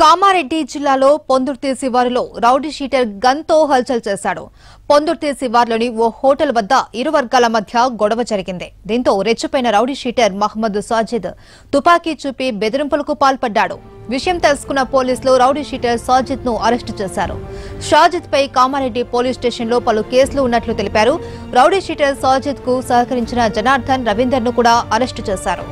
కామారెడ్డి జిల్లాలో పొందుర్తి శివారులో rowdy sheeter గన్తో హల్చల్ చేశాడు. పొందుర్తి శివార్లోని ఓ హోటల్ వద్ద ఇరు వర్గాల మధ్య గొడవ జరిగింది. దీంతో రెచ్చిపోయిన రౌడీ షీటర్ మహమ్మద్ సాజిద్ తుపాకీ చూపి బెదిరింపులకు పాల్పడ్డాడు. విషయం తెలుసుకున్న పోలీసులు రౌడీ షీటర్ సాజిద్ను అరెస్టు చేశారు. షాజిద్ పై కామారెడ్డి పోలీస్ స్టేషన్లో పలు కేసులు ఉన్నట్లు తెలిపారు. రౌడీ షీటర్ సాజిద్కు సహకరించిన జనార్దన్ రవీందర్ను కూడా అరెస్టు చేశారు.